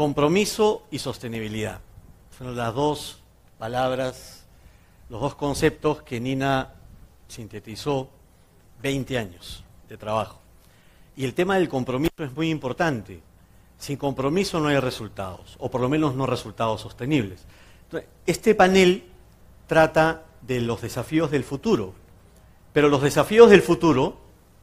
Compromiso y sostenibilidad. Son las dos palabras, los dos conceptos que Nina sintetizó 20 años de trabajo. Y el tema del compromiso es muy importante. Sin compromiso no hay resultados, o por lo menos no resultados sostenibles. Este panel trata de los desafíos del futuro, pero los desafíos del futuro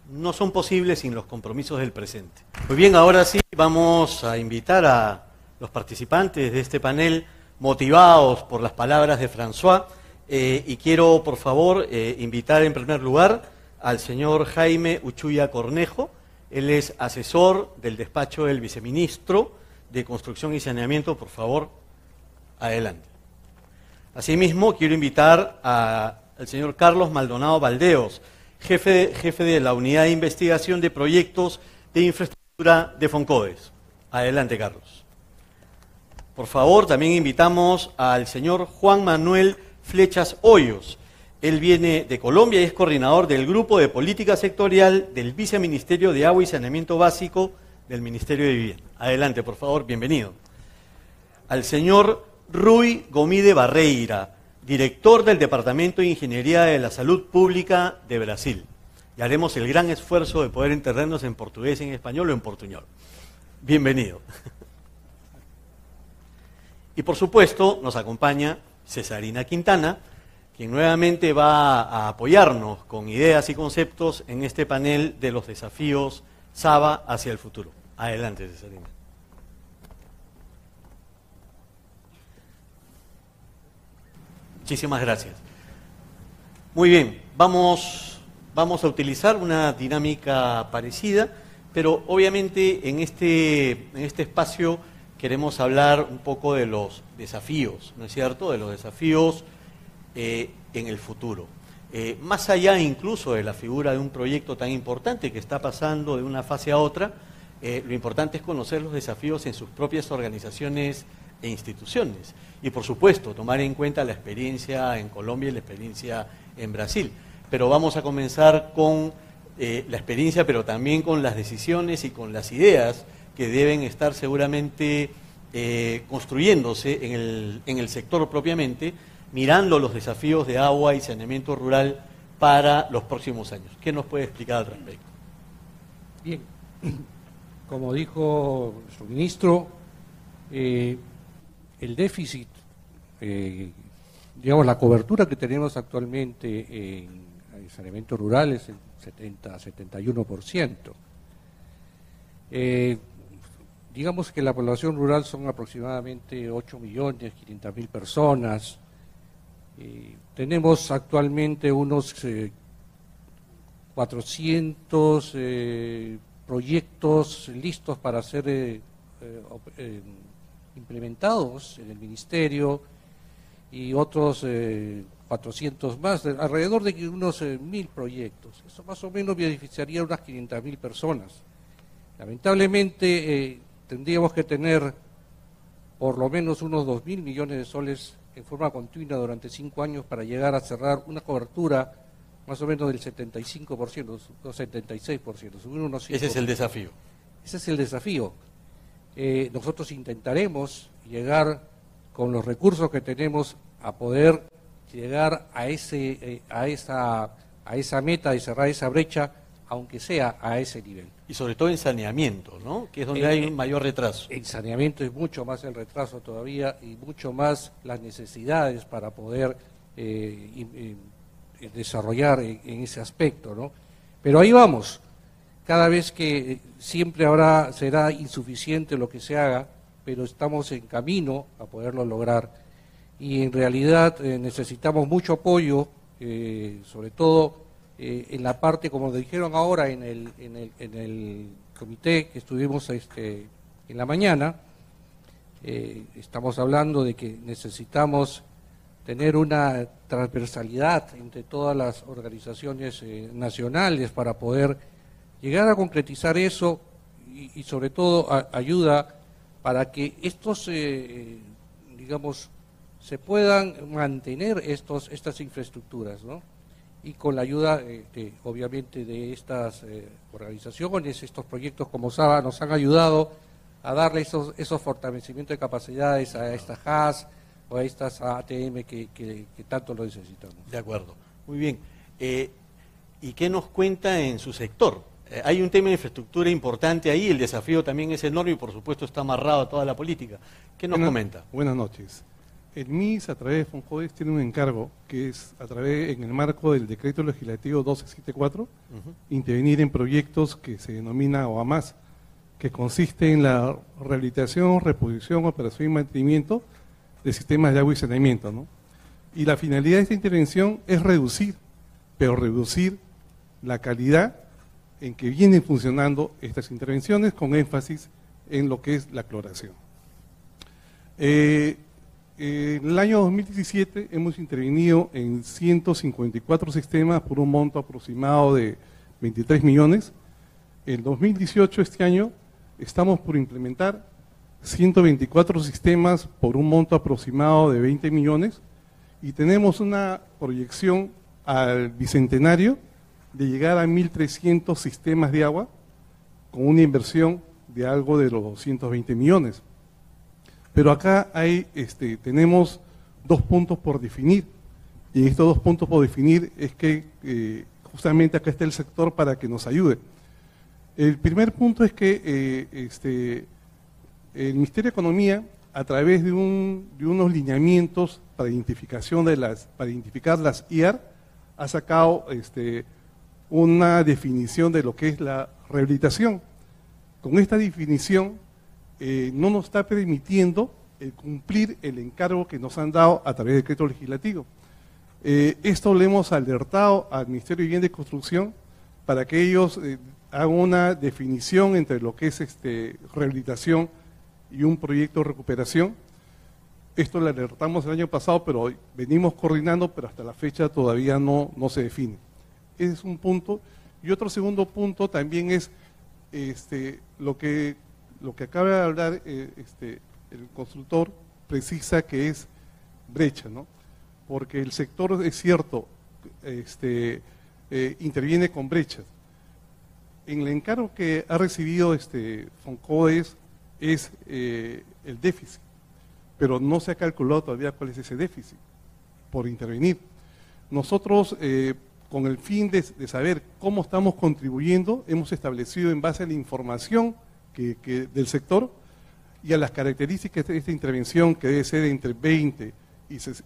no son posibles sin los compromisos del presente. Muy bien, ahora sí vamos a invitar a los participantes de este panel motivados por las palabras de François eh, y quiero, por favor, eh, invitar en primer lugar al señor Jaime Uchuya Cornejo. Él es asesor del despacho del viceministro de Construcción y Saneamiento. Por favor, adelante. Asimismo, quiero invitar al señor Carlos Maldonado Valdeos, jefe, jefe de la Unidad de Investigación de Proyectos de Infraestructura de Foncodes. Adelante, Carlos. Por favor, también invitamos al señor Juan Manuel Flechas Hoyos. Él viene de Colombia y es coordinador del Grupo de Política Sectorial del Viceministerio de Agua y Saneamiento Básico del Ministerio de Vivienda. Adelante, por favor, bienvenido. Al señor Rui Gomide Barreira, director del Departamento de Ingeniería de la Salud Pública de Brasil. Y haremos el gran esfuerzo de poder entendernos en portugués, en español o en portuñol. Bienvenido. Y por supuesto nos acompaña Cesarina Quintana, quien nuevamente va a apoyarnos con ideas y conceptos en este panel de los desafíos SABA hacia el futuro. Adelante, Cesarina. Muchísimas gracias. Muy bien, vamos, vamos a utilizar una dinámica parecida, pero obviamente en este, en este espacio queremos hablar un poco de los desafíos, ¿no es cierto? De los desafíos eh, en el futuro. Eh, más allá incluso de la figura de un proyecto tan importante que está pasando de una fase a otra, eh, lo importante es conocer los desafíos en sus propias organizaciones e instituciones. Y por supuesto, tomar en cuenta la experiencia en Colombia y la experiencia en Brasil. Pero vamos a comenzar con eh, la experiencia, pero también con las decisiones y con las ideas que deben estar seguramente eh, construyéndose en el, en el sector propiamente, mirando los desafíos de agua y saneamiento rural para los próximos años. ¿Qué nos puede explicar al respecto? Bien, como dijo nuestro ministro, eh, el déficit, eh, digamos, la cobertura que tenemos actualmente en, saneamiento rural es el 70-71%. Eh, digamos que la población rural son aproximadamente 8 millones, 500 mil personas. Eh, tenemos actualmente unos 400 proyectos listos para ser implementados en el Ministerio y otros 400 eh, más, alrededor de unos eh, mil proyectos. Eso más o menos beneficiaría a unas 500 mil personas. Lamentablemente eh, tendríamos que tener por lo menos unos 2 mil millones de soles en forma continua durante cinco años para llegar a cerrar una cobertura más o menos del 75%, o 76%. Ese es el desafío. Ese es el desafío. Eh, nosotros intentaremos llegar con los recursos que tenemos a poder llegar a, ese, eh, a, esa, a esa meta de cerrar esa brecha, aunque sea a ese nivel. Y sobre todo en saneamiento, ¿no? Que es donde hay un mayor retraso. En saneamiento es mucho más el retraso todavía y mucho más las necesidades para poder eh, desarrollar en, ese aspecto, ¿no? Pero ahí vamos cada vez que siempre habrá, será insuficiente lo que se haga, pero estamos en camino a poderlo lograr. Y en realidad eh, necesitamos mucho apoyo, eh, sobre todo eh, en la parte, como dijeron ahora en el, en el, en el comité que estuvimos este, en la mañana, estamos hablando de que necesitamos tener una transversalidad entre todas las organizaciones nacionales para poder llegar a concretizar eso y, sobre todo ayuda para que estos, eh, digamos, se puedan mantener estos, estas infraestructuras, ¿no? Y con la ayuda, eh, obviamente, de estas eh, organizaciones, estos proyectos como SABA nos han ayudado a darle esos, esos fortalecimientos de capacidades a estas HAS o a estas ATM que, tanto lo necesitamos. De acuerdo, muy bien. Eh, ¿Y qué nos cuenta en su sector? Eh, hay un tema de infraestructura importante ahí, el desafío también es enorme y por supuesto está amarrado a toda la política. ¿Qué nos comenta? Buenas noches. El MIS a través de Fonjodes tiene un encargo que es a través, en el marco del decreto legislativo 1274, intervenir en proyectos que se denomina OAMAS, que consiste en la rehabilitación, reposición, operación y mantenimiento de sistemas de agua y saneamiento. ¿no? Y la finalidad de esta intervención es reducir, pero reducir la calidad en que vienen funcionando estas intervenciones con énfasis en lo que es la cloración. Eh, en el año 2017 hemos intervenido en 154 sistemas por un monto aproximado de 23 millones. En 2018, este año, estamos por implementar 124 sistemas por un monto aproximado de 20 millones y tenemos una proyección al bicentenario de llegar a 1.300 sistemas de agua con una inversión de algo de los 220 millones. Pero acá hay, este, tenemos dos puntos por definir. Y en estos dos puntos por definir es que eh, justamente acá está el sector para que nos ayude. El primer punto es que eh, este, el Ministerio de Economía, a través de, un, de unos lineamientos para identificación de las, para identificar las IAR, ha sacado este, una definición de lo que es la rehabilitación. Con esta definición eh, no nos está permitiendo eh, cumplir el encargo que nos han dado a través del decreto legislativo. Eh, esto le hemos alertado al Ministerio de Vivienda y Construcción para que ellos hagan una definición entre lo que es este, rehabilitación y un proyecto de recuperación. Esto lo alertamos el año pasado, pero venimos coordinando, pero hasta la fecha todavía no, no se define es un punto. Y otro segundo punto también es este, lo, que, lo que acaba de hablar eh, este, el constructor, precisa que es brecha, ¿no? Porque el sector, es cierto, este, eh, interviene con brechas. En el encargo que ha recibido este Foncodes es eh, el déficit, pero no se ha calculado todavía cuál es ese déficit por intervenir. Nosotros, con el fin de, saber cómo estamos contribuyendo, hemos establecido en base a la información que, del sector y a las características de esta intervención, que debe ser entre 20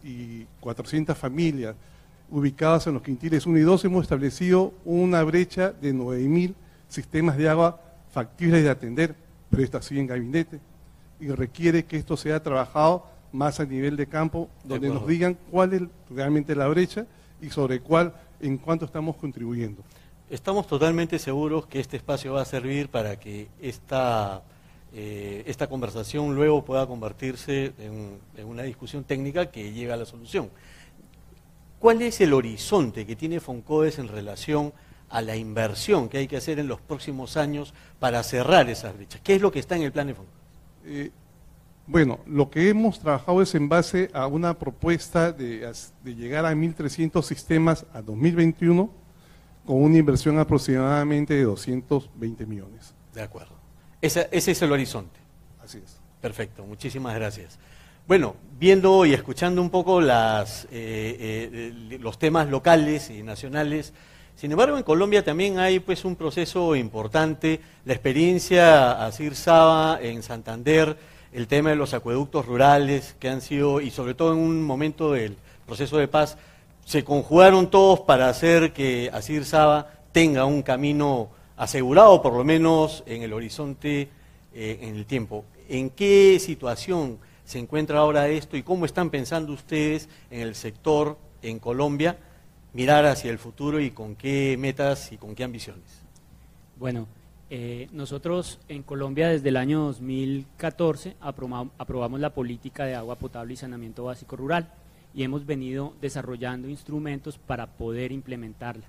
y, 400 familias ubicadas en los quintiles 1 y 2, hemos establecido una brecha de 9.000 sistemas de agua factibles de atender, pero esto sigue en gabinete y requiere que esto sea trabajado más a nivel de campo, donde nos digan cuál es realmente la brecha y sobre cuál en cuánto estamos contribuyendo. Estamos totalmente seguros que este espacio va a servir para que esta, eh, esta conversación luego pueda convertirse en, una discusión técnica que llegue a la solución. ¿Cuál es el horizonte que tiene Foncodes en relación a la inversión que hay que hacer en los próximos años para cerrar esas brechas? ¿Qué es lo que está en el plan de Foncodes? Eh, bueno, lo que hemos trabajado es en base a una propuesta de, llegar a 1.300 sistemas a 2021 con una inversión aproximadamente de 220 millones. De acuerdo. Ese, es el horizonte. Así es. Perfecto, muchísimas gracias. Bueno, viendo y escuchando un poco las, eh, eh, los temas locales y nacionales, sin embargo en Colombia también hay pues un proceso importante, la experiencia Asir Saba en Santander, el tema de los acueductos rurales que han sido, y sobre todo en un momento del proceso de paz, se conjugaron todos para hacer que Asir Saba tenga un camino asegurado, por lo menos en el horizonte, eh, en el tiempo. ¿En qué situación se encuentra ahora esto y cómo están pensando ustedes en el sector en Colombia mirar hacia el futuro y con qué metas y con qué ambiciones? Bueno, eh, nosotros en Colombia desde el año 2014 aprobamos la política de agua potable y saneamiento básico rural y hemos venido desarrollando instrumentos para poder implementarla.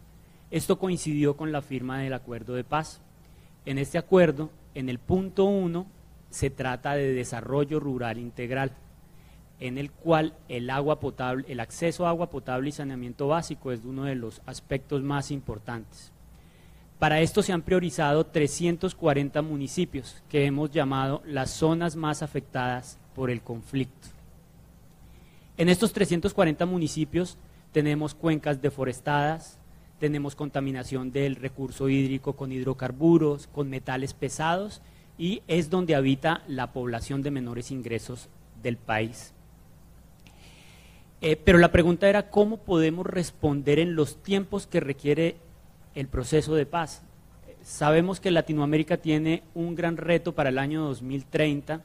Esto coincidió con la firma del acuerdo de paz. En este acuerdo, en el punto 1, se trata de desarrollo rural integral, en el cual el agua potable, el acceso a agua potable y saneamiento básico es uno de los aspectos más importantes. Para esto se han priorizado 340 municipios que hemos llamado las zonas más afectadas por el conflicto. En estos 340 municipios tenemos cuencas deforestadas, tenemos contaminación del recurso hídrico con hidrocarburos, con metales pesados y es donde habita la población de menores ingresos del país. Eh, pero la pregunta era cómo podemos responder en los tiempos que requiere el proceso de paz. Sabemos que Latinoamérica tiene un gran reto para el año 2030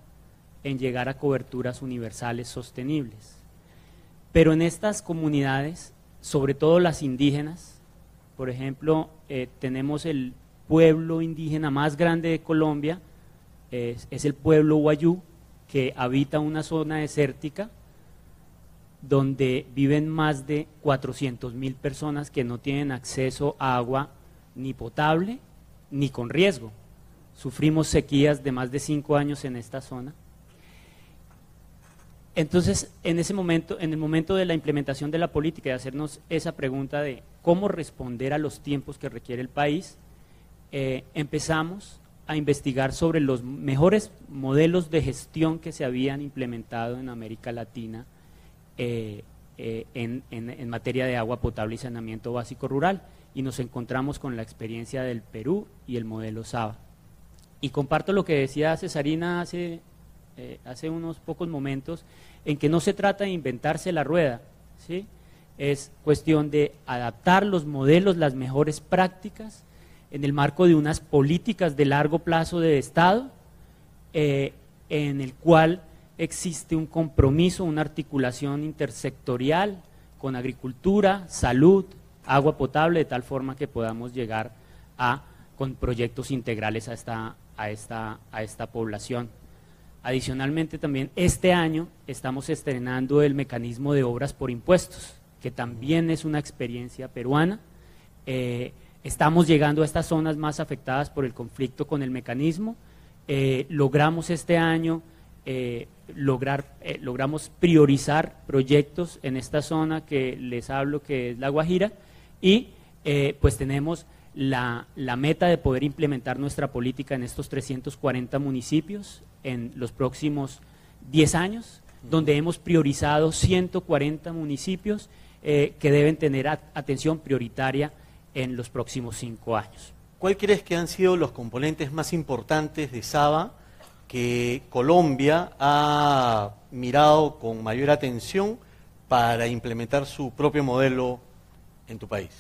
en llegar a coberturas universales sostenibles. Pero en estas comunidades, sobre todo las indígenas, por ejemplo, eh, tenemos el pueblo indígena más grande de Colombia, es, es el pueblo Guayú, que habita una zona desértica donde viven más de 400 mil personas que no tienen acceso a agua ni potable ni con riesgo. Sufrimos sequías de más de cinco años en esta zona. Entonces, en ese momento, en el momento de la implementación de la política y hacernos esa pregunta de cómo responder a los tiempos que requiere el país, eh, empezamos a investigar sobre los mejores modelos de gestión que se habían implementado en América Latina eh, eh, en, materia de agua potable y saneamiento básico rural y nos encontramos con la experiencia del Perú y el modelo SABA. Y comparto lo que decía Cesarina hace, eh, hace unos pocos momentos, en que no se trata de inventarse la rueda, ¿sí? es cuestión de adaptar los modelos, las mejores prácticas, en el marco de unas políticas de largo plazo de Estado, en el cual existe un compromiso, una articulación intersectorial con agricultura, salud, agua potable, de tal forma que podamos llegar a, con proyectos integrales a esta, a esta, a esta población. Adicionalmente también este año estamos estrenando el mecanismo de obras por impuestos, que también es una experiencia peruana. Eh, estamos llegando a estas zonas más afectadas por el conflicto con el mecanismo. Eh, logramos este año eh, lograr, logramos priorizar proyectos en esta zona que les hablo que es La Guajira y pues tenemos la, la, meta de poder implementar nuestra política en estos 340 municipios en los próximos 10 años, donde hemos priorizado 140 municipios que deben tener atención prioritaria en los próximos 5 años. ¿Cuál crees que han sido los componentes más importantes de SABA que Colombia ha mirado con mayor atención para implementar su propio modelo en tu país?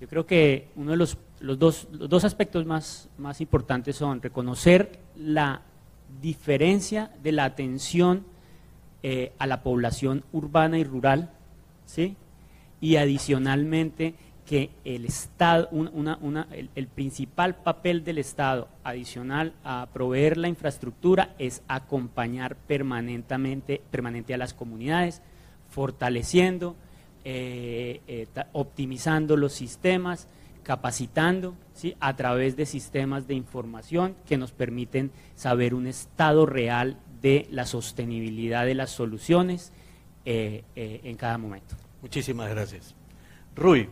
Yo creo que uno de los, los, dos, los dos, aspectos más, más importantes son reconocer la diferencia de la atención eh, a la población urbana y rural, ¿sí? y adicionalmente que el Estado, el, principal papel del Estado adicional a proveer la infraestructura es acompañar permanentemente permanente a las comunidades, fortaleciendo, eh, eh, optimizando los sistemas, capacitando ¿sí? a través de sistemas de información que nos permiten saber un estado real de la sostenibilidad de las soluciones eh, en cada momento. Muchísimas gracias. Rui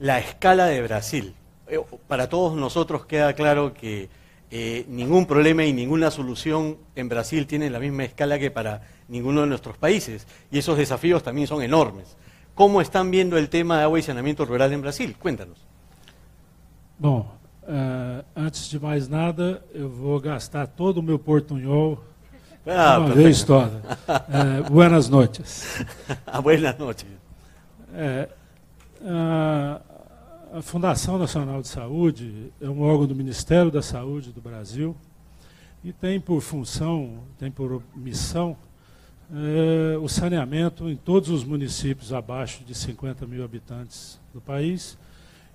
la escala de Brasil. Eh, para todos nosotros queda claro que eh, ningún problema y ninguna solución en Brasil tiene la misma escala que para ninguno de nuestros países. Y esos desafíos también son enormes. ¿Cómo están viendo el tema de agua y saneamiento rural en Brasil? Cuéntanos. Bom, uh, antes de mais nada, eu vou gastar todo o meu portunhol ah, uma perfecto. vez toda. Uh, buenas noches. buenas noches. Uh, a Fundação Nacional de Saúde é um órgão do Ministério da Saúde do Brasil e tem por função, tem por missão é, o saneamento em todos os municípios abaixo de 50 mil habitantes do país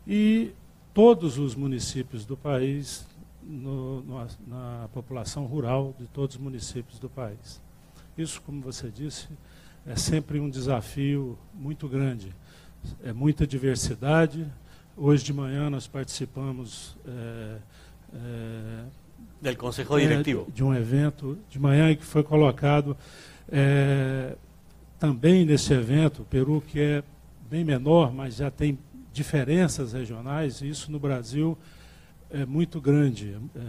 e todos os municípios do país no, no, na população rural de todos os municípios do país. Isso, como você disse, é sempre um desafio muito grande. É muita diversidade, Hoje de manhã nós participamos é, é, del Conselho Diretivo de um evento de manhã que foi colocado é, também nesse evento, o Peru que é bem menor, mas já tem diferenças regionais. Isso no Brasil é muito grande, é,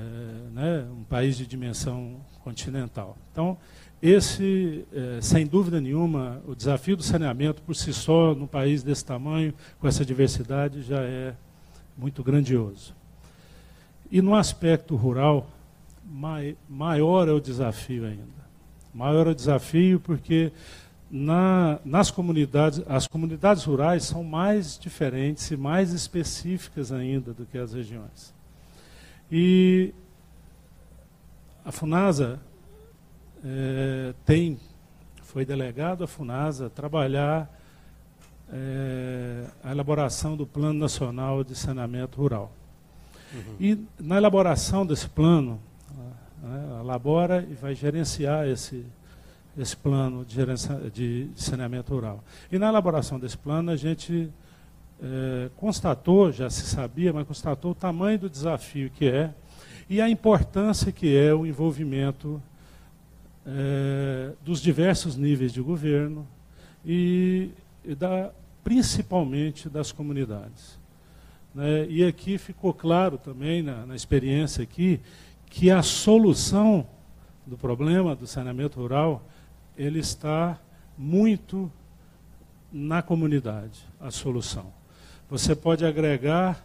né, um país de dimensão continental. Então, esse, é, sem dúvida nenhuma, o desafio do saneamento por si só, num país desse tamanho, com essa diversidade, já é muito grandioso. E no aspecto rural, mai, maior é o desafio ainda. Maior é o desafio porque na, nas comunidades, as comunidades rurais são mais diferentes e mais específicas ainda do que as regiões. E a FUNASA é, tem, foi delegado a FUNASA trabalhar é, a elaboração do Plano Nacional de Saneamento Rural. Uhum. E na elaboração desse plano, né, elabora e vai gerenciar esse, esse plano de, de, saneamento rural. E na elaboração desse plano, a gente é, constatou, já se sabia, mas constatou o tamanho do desafio que é e a importância que é o envolvimento é, dos diversos níveis de governo e, e da, principalmente das comunidades. Né? E aqui ficou claro também, na, na experiência aqui, que a solução do problema do saneamento rural ele está muito na comunidade, a solução. Você pode agregar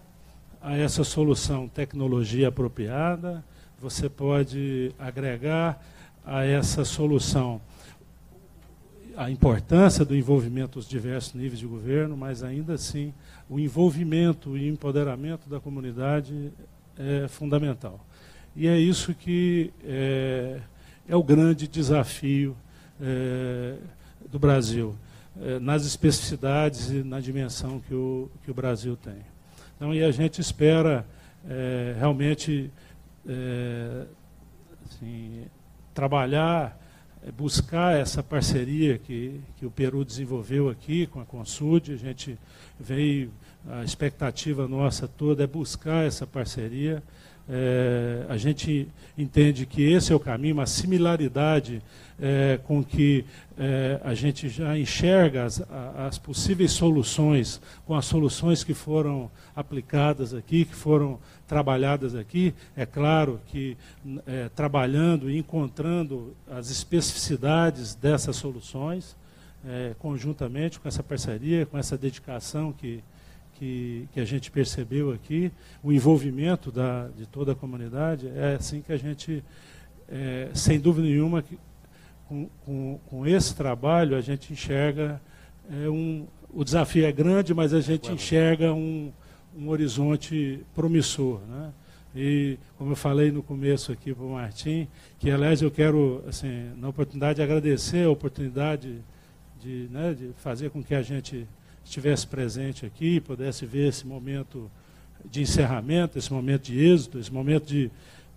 a essa solução tecnologia apropriada, você pode agregar a essa solução a importância do envolvimento dos diversos níveis de governo, mas ainda assim o envolvimento e empoderamento da comunidade é fundamental. E é isso que é, é o grande desafio é, do Brasil, é, nas especificidades e na dimensão que o, que o Brasil tem. Então, e a gente espera é, realmente assim, trabalhar, buscar essa parceria que, que o Peru desenvolveu aqui com a Consud. A gente veio, a expectativa nossa toda é buscar essa parceria é, a gente entende que esse é o caminho, uma similaridade é, com que é, a gente já enxerga as, as, possíveis soluções, com as soluções que foram aplicadas aqui, que foram trabalhadas aqui. É claro que é, trabalhando e encontrando as especificidades dessas soluções, é, conjuntamente com essa parceria, com essa dedicação que que, que a gente percebeu aqui, o envolvimento da, de toda a comunidade, é assim que a gente, é, sem dúvida nenhuma, que, com, com, com, esse trabalho a gente enxerga é, um, o desafio é grande, mas a gente enxerga um, um horizonte promissor. Né? E, como eu falei no começo aqui para o Martim, que, aliás, eu quero, assim, na oportunidade, agradecer a oportunidade de, né, de fazer com que a gente estivesse presente aqui, pudesse ver esse momento de encerramento, esse momento de êxito, esse momento de,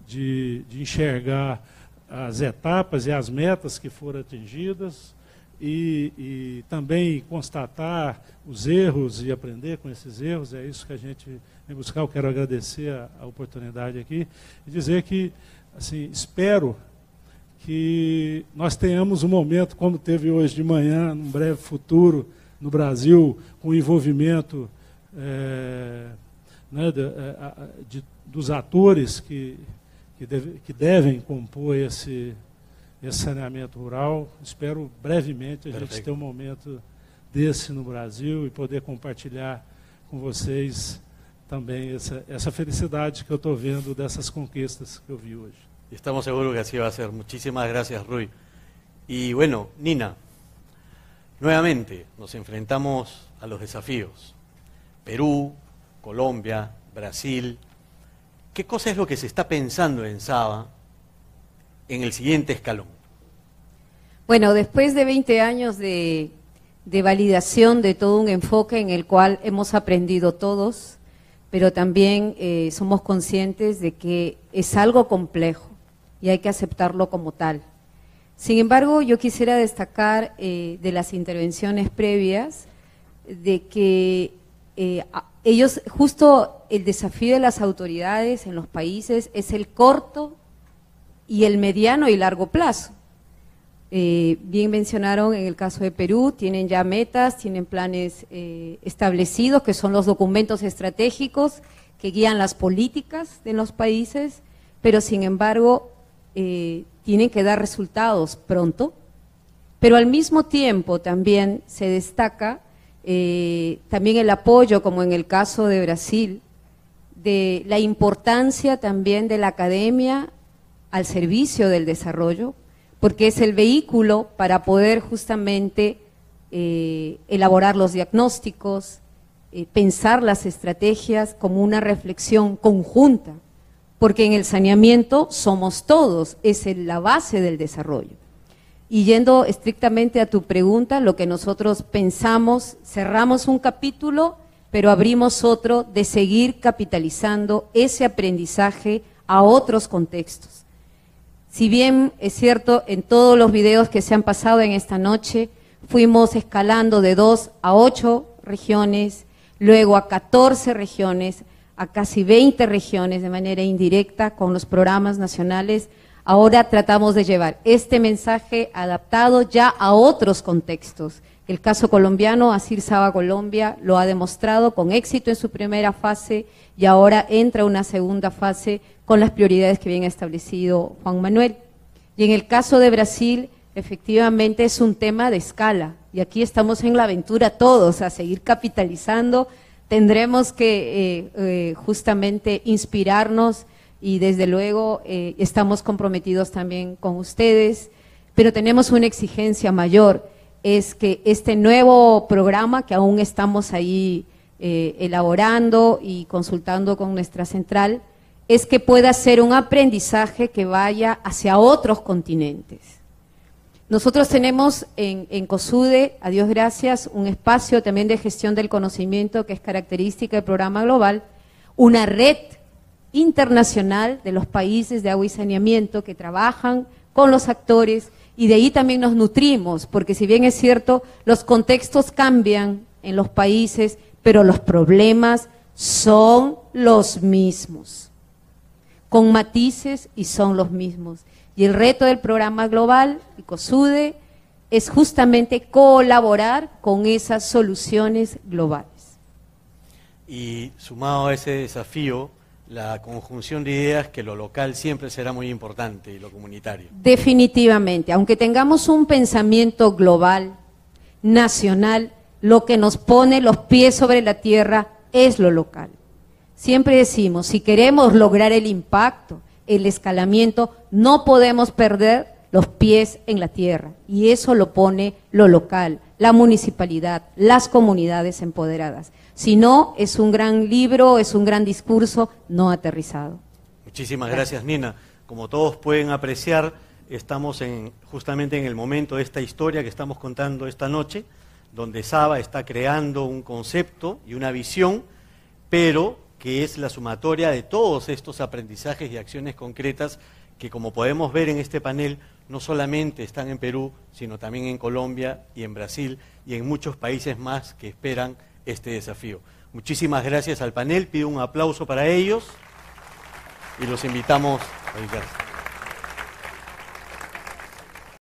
de, de enxergar as etapas e as metas que foram atingidas e, e, também constatar os erros e aprender com esses erros. É isso que a gente vem buscar. Eu quero agradecer a, a oportunidade aqui e dizer que assim, espero que nós tenhamos um momento como teve hoje de manhã, num breve futuro, no Brasil com o envolvimento é, né, de, é, de, dos atores que, que, deve, que, devem compor esse, esse saneamento rural. Espero brevemente a Perfeito. gente ter um momento desse no Brasil e poder compartilhar com vocês também essa, essa felicidade que eu estou vendo dessas conquistas que eu vi hoje. Estamos seguros que así va a ser. Muchísimas gracias, Rui. Y bueno, Nina, Nuevamente nos enfrentamos a los desafíos. Perú, Colombia, Brasil. ¿Qué cosa es lo que se está pensando en Saba en el siguiente escalón? Bueno, después de 20 años de, validación de todo un enfoque en el cual hemos aprendido todos, pero también eh, somos conscientes de que es algo complejo y hay que aceptarlo como tal. Sin embargo, yo quisiera destacar eh, de las intervenciones previas de que eh, ellos, justo el desafío de las autoridades en los países es el corto y el mediano y largo plazo. Eh, bien mencionaron en el caso de Perú, tienen ya metas, tienen planes establecidos, que son los documentos estratégicos, que guían las políticas de los países, pero sin embargo tienen que dar resultados pronto. Pero al mismo tiempo también se destaca eh, también el apoyo, como en el caso de Brasil, de la importancia también de la academia al servicio del desarrollo, porque es el vehículo para poder justamente eh, elaborar los diagnósticos, eh, pensar las estrategias como una reflexión conjunta, porque en el saneamiento somos todos, es la base del desarrollo. Y yendo estrictamente a tu pregunta, lo que nosotros pensamos, cerramos un capítulo, pero abrimos otro de seguir capitalizando ese aprendizaje a otros contextos. Si bien es cierto, en todos los videos que se han pasado en esta noche, fuimos escalando de dos a ocho regiones, luego a 14 regiones, a casi 20 regiones de manera indirecta con los programas nacionales, Ahora tratamos de llevar este mensaje adaptado ya a otros contextos. El caso colombiano, Asir Saba Colombia, lo ha demostrado con éxito en su primera fase y ahora entra una segunda fase con las prioridades que bien ha establecido Juan Manuel. Y en el caso de Brasil, efectivamente es un tema de escala. Y aquí estamos en la aventura todos, a seguir capitalizando. Tendremos que eh, eh, justamente inspirarnos y desde luego eh, estamos comprometidos también con ustedes, pero tenemos una exigencia mayor, es que este nuevo programa que aún estamos ahí elaborando y consultando con nuestra central, es que pueda ser un aprendizaje que vaya hacia otros continentes. Nosotros tenemos en, COSUDE, a Dios gracias, un espacio también de gestión del conocimiento que es característica del programa global, una red internacional de los países de agua y saneamiento que trabajan con los actores y de ahí también nos nutrimos, porque si bien es cierto, los contextos cambian en los países, pero los problemas son los mismos, con matices y son los mismos. Y el reto del programa global, COSUDE, es justamente colaborar con esas soluciones globales. Y sumado a ese desafío, la conjunción de ideas que lo local siempre será muy importante y lo comunitario. Definitivamente, aunque tengamos un pensamiento global, nacional, lo que nos pone los pies sobre la tierra es lo local. Siempre decimos, si queremos lograr el impacto, el escalamiento, no podemos perder los pies en la tierra. Y eso lo pone lo local, la municipalidad, las comunidades empoderadas. Si no, es un gran libro, es un gran discurso no aterrizado. Muchísimas gracias, Nina. Como todos pueden apreciar, estamos en, justamente en el momento de esta historia que estamos contando esta noche, donde Saba está creando un concepto y una visión, pero que es la sumatoria de todos estos aprendizajes y acciones concretas que, como podemos ver en este panel, no solamente están en Perú, sino también en Colombia y en Brasil y en muchos países más que esperan este desafío. Muchísimas gracias al panel, pido un aplauso para ellos y los invitamos a.